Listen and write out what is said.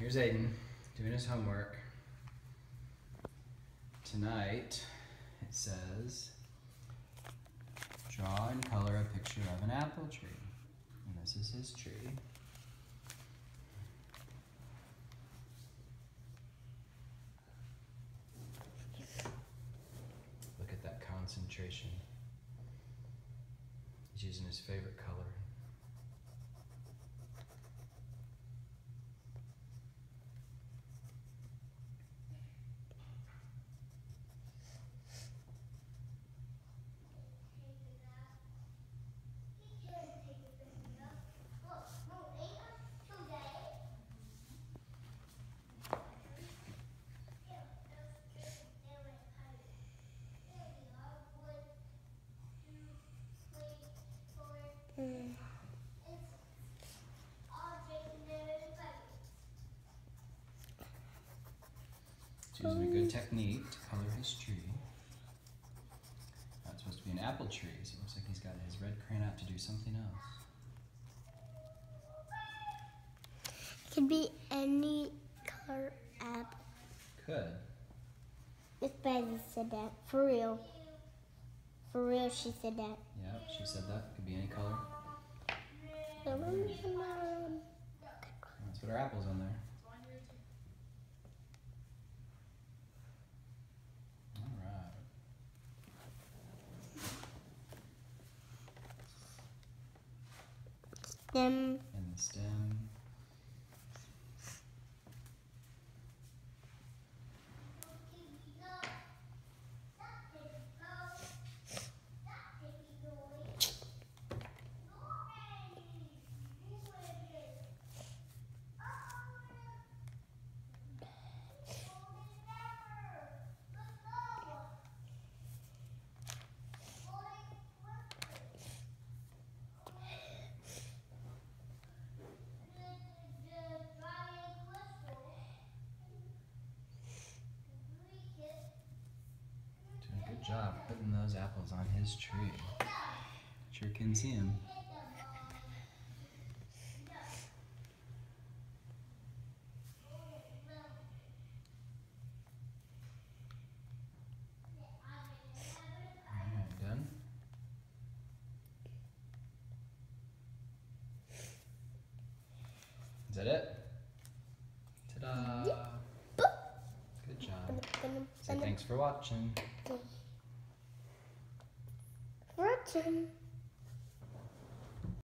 Here's Aiden doing his homework. Tonight, it says, draw and color a picture of an apple tree. And this is his tree. Look at that concentration. He's using his favorite color. He's using a good technique to color his tree. That's supposed to be an apple tree, so it looks like he's got his red crayon out to do something else. It Could be any color apple. Could. Miss Bailey said that. For real. For real, she said that. Yeah, she said that. Could be any color. That's what our apple's on there. Them. And the stem. Doing a good job putting those apples on his tree. Sure can see him. Is that it? Ta-da! Good job. Say thanks for watching. Watching.